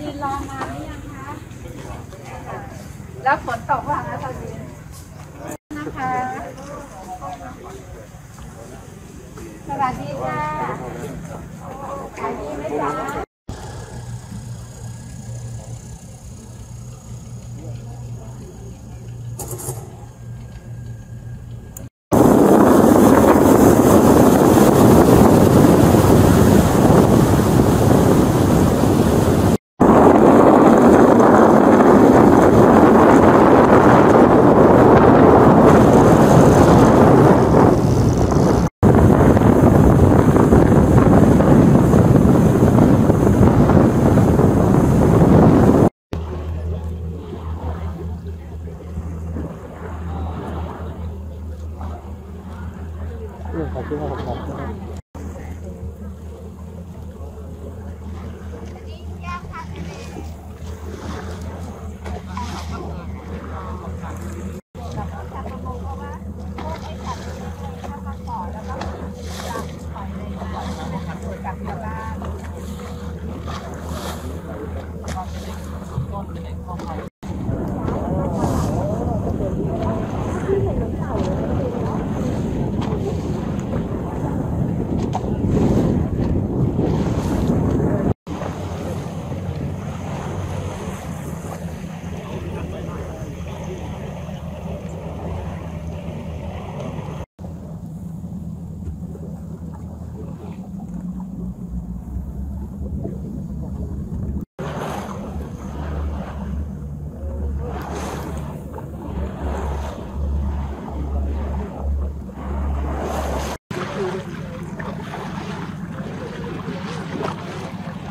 ยืนรอมาหรือยังคะ แล้วฝนตกว่าคะตอนนี้นะคะ สวัสดีค่ะ mình phải cứ học học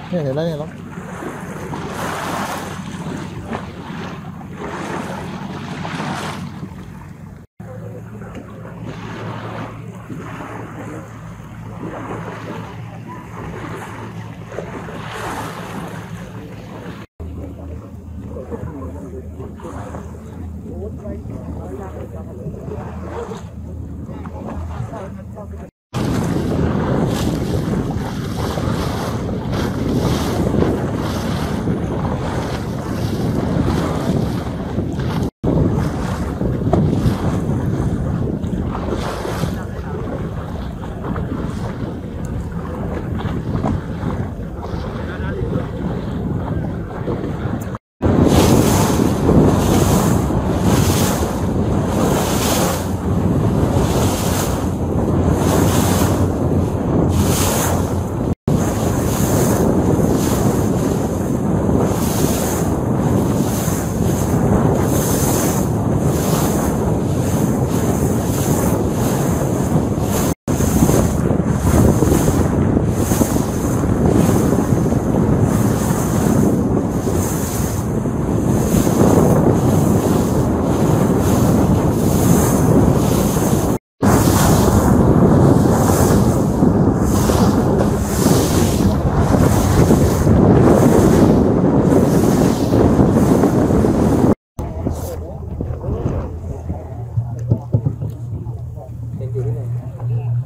เนี่ยเห็นแล้วเนี่ยแล้ว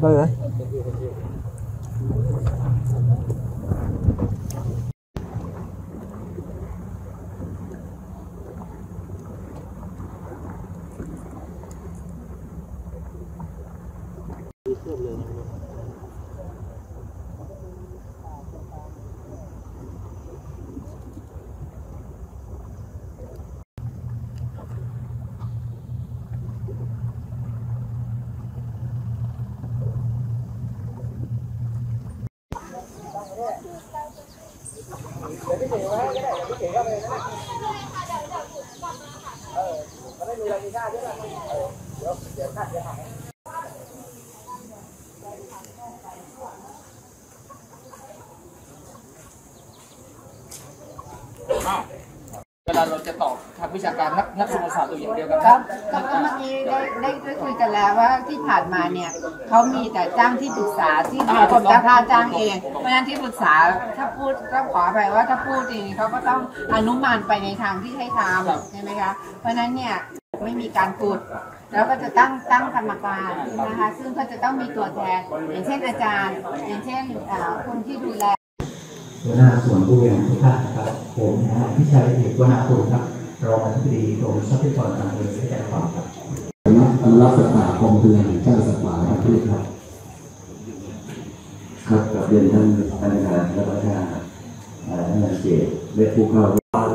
来源 ได้ไหมเออเดี๋ยวลาเดี๋ยวหาย ราจะตอบทางวิชาการนักนักสมศาสตร์ตัวอย่างเดียวกันก็ก็เมื่อกี้ได้ได้ได้คุยกันแล้วว่าที่ผ่านมาเนี่ยเขามีแต่จ้างที่ปรึกษาที่กรมเจ้าท่าจ้างเอง เพราะฉะนั้นที่ปรึกษาถ้าพูดก็ขอไปว่าถ้าพูดจริงๆเขาก็ต้องอนุมานไปในทางที่ให้ทำใช่ไหมคะ เพราะฉะนั้นเนี่ยไม่มีการขุดแล้วก็จะตั้งตั้งกรรมการนะคะ ซึ่งก็จะต้องมีตัวแทน อย่างเช่นอาจารย์ อย่างเช่นอ่าคนที่ดูแลหัวหน้าส่วนผู้บริหารทุกท่านนะครับผมนะพิชัยเอกวนาคุณครับรองอธิบดีกรมทรัพยากรทางทะเลและชายฝั่งครับอนุรักษ์สัตว์ป่ากรมพยาแห่งชาติสัตว์ป่าและพืชครับ ครับกับเรียนท่านพนักงานและพนักงานเอ่อท่านอาเจตและผู้เข้า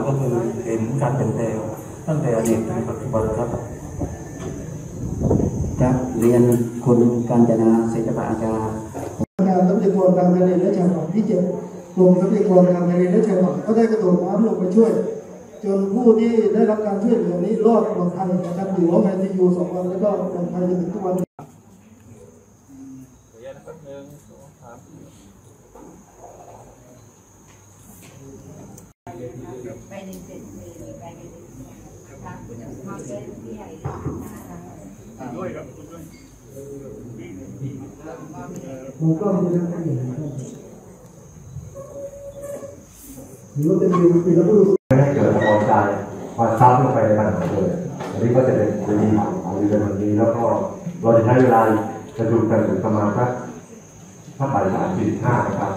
ก็คือเห็นการเปลี่ยนแปลงตั้งแต่อดีตถึงปัจจุบันครับครับเรียนคุณการจนาเศรษฐปอาจารย์งานทรัพยากรทางทะเลและชายฝั่งที่เจ็ด กรมทรัพยากรทางทะเลและชายฝั่งก็ได้กระโดดน้ำลงไปช่วย จนผู้ที่ได้รับการช่วยเหลือนี้รอดปลอดภัยนะครับอยู่ห้องไอซียูสองวันแล้วก็ปลอดภัยจนถึงทุกวันไปในเซ็นเลยไปในทางผู้จัดการเส้นที่ใหญ่ผมก็มีเรื่องที่เห็นนะครับ หรือว่าเป็นวิวปีละผู้ไม่ให้เกิดความใจมาซ้ำลงไปในปัญหาเลยอันนี้ก็จะเป็นจะดีหรือเป็นวันนี้แล้วก็เราจะใช้เวลาประชุมกันถึงประมาณสักถ้าบ่ายสามสี่ห้านะครับ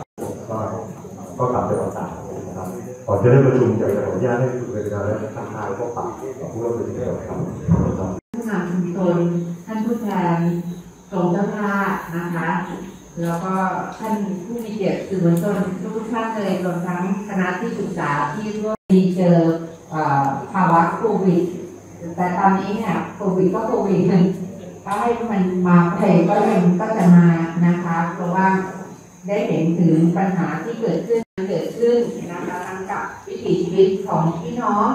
ก็ก็กลับไปประสานะครับก่อนจะได้ประชุมจะขออนุญาตให้คุณเป็นการและทางทายก็ฝากกับผู้ร่วมประชุมด้วยครับผู้นำชุมชนท่านผู้แทนกรมเจ้าท่านะคะ แล้วก็ท่านผู้มีเกียรติสื่อมวลชนทุกท่านเลยรวมทั้งคณะที่ปรึกษาที่ร่วมดีเจอเอ่อภาวะโควิด แต่ตอนนี้เนี่ยโควิดก็โควิดหนึ่งถ้าให้มันมาเพลก็ยังก็จะมานะคะ เพราะว่าได้เห็นถึงปัญหาที่เกิดขึ้นเกิดขึ้นนะคะทั้งกับวิถีชีวิตของพี่น้อง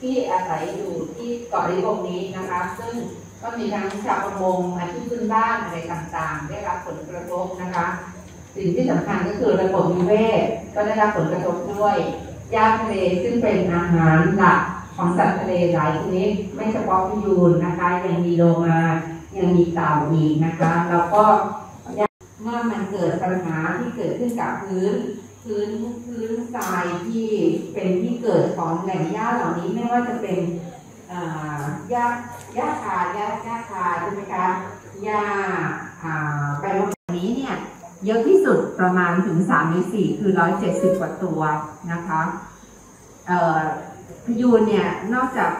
ที่อาศัยอยู่ที่เกาะลิบงนี้นะคะ ซึ่ง ก็มีทั้งชาวประมงอาชีพพื้นบ้านอะไรต่างๆ ได้รับผลกระทบนะคะ สิ่งที่สำคัญก็คือระบบนิเวศก็ได้รับผลกระทบด้วยหญ้าทะเลซึ่งเป็นอาหารหลักของสัตว์ทะเลหลายชนิดไม่เฉพาะพยูนนะคะ ยังมีโลมา ยังมีเต่าอีกนะคะ แล้วก็เมื่อมันเกิดปัญหาที่เกิดขึ้นกับพื้นพื้นพื้นทรายที่เป็นที่เกิดของแหล่งหญ้าเหล่านี้ไม่ว่าจะเป็น อ่าหญ้าคาหญ้าหญ้าคาใช่ไหมคะหญ้าอ่าแปลงแบบนี้เนี่ยเยอะที่สุดประมาณถึง3ใน4คือ 170 กว่าตัวนะคะพยูนเนี่ยนอกจาก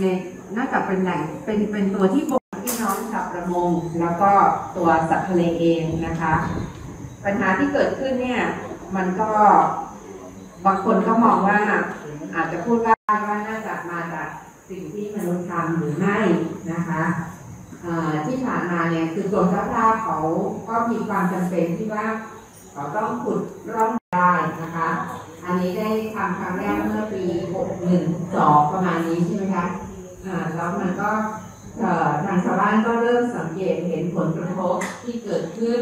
ในนอกจากเป็นแหล่งเป็นเป็นตัวที่บ่งพี่น้องชาวประมง แล้วก็ตัวสัตว์ทะเลเองนะคะ ปัญหาที่เกิดขึ้นเนี่ยมันก็บางคนก็มองว่าอาจจะพูดว่าจะมาจากสิ่งที่มนุษย์ทำหรือไม่นะคะที่ผ่านมาเนี่ยคือกรมเจ้าท่าเขาก็มีความจำเป็นที่ว่าเขาต้องขุดร่องได้นะคะ อันนี้ได้ทำครั้งแรกเมื่อปี61 2ประมาณนี้ใช่ไหมคะแล้วมันก็ทางชาวบ้านก็เริ่มสังเกตเห็นผลกระทบที่เกิดขึ้น